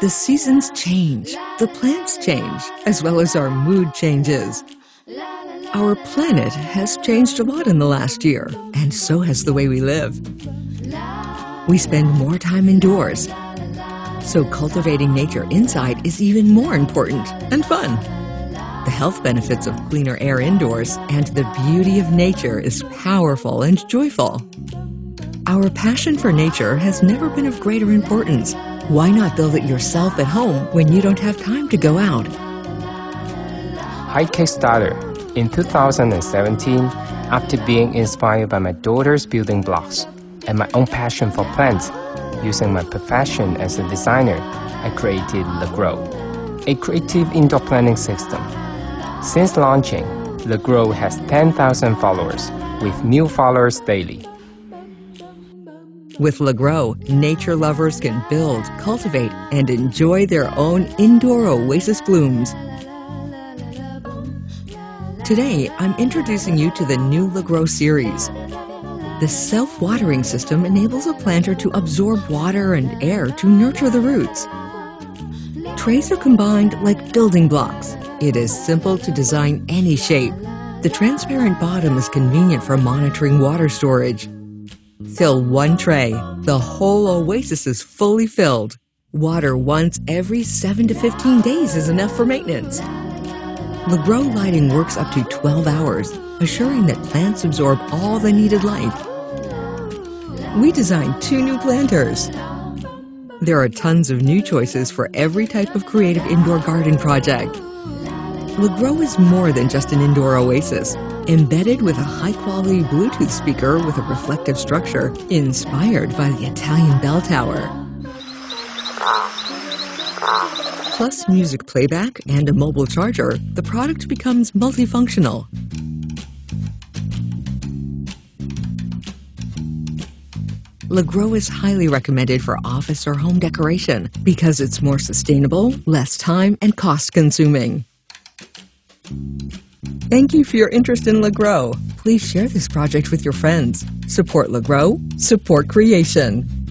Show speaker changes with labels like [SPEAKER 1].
[SPEAKER 1] The seasons change, the plants change, as well as our mood changes. Our planet has changed a lot in the last year, and so has the way we live. We spend more time indoors, so cultivating nature inside is even more important and fun. The health benefits of cleaner air indoors and the beauty of nature is powerful and joyful. Our passion for nature has never been of greater importance. Why not build it yourself at home when you don't have time to go out?
[SPEAKER 2] Hi Kickstarter. In 2017, after being inspired by my daughter's building blocks and my own passion for plants, using my profession as a designer, I created LeGrow, a creative indoor planting system. Since launching, LeGrow has 10,000 followers, with new followers daily.
[SPEAKER 1] With LeGrow, nature lovers can build, cultivate, and enjoy their own indoor oasis blooms. Today, I'm introducing you to the new LeGrow series. The self-watering system enables a planter to absorb water and air to nurture the roots. Trays are combined like building blocks. It is simple to design any shape. The transparent bottom is convenient for monitoring water storage. Fill one tray. The whole oasis is fully filled. Water once every 7 to 15 days is enough for maintenance. LeGrow lighting works up to 12 hours, assuring that plants absorb all the needed light. We designed two new planters. There are tons of new choices for every type of creative indoor garden project. LeGrow is more than just an indoor oasis. Embedded with a high-quality Bluetooth speaker with a reflective structure inspired by the Italian bell tower. Plus music playback and a mobile charger, the product becomes multifunctional. LeGrow is highly recommended for office or home decoration because it's more sustainable, less time, and cost-consuming. Thank you for your interest in LeGrow. Please share this project with your friends. Support LeGrow, support creation.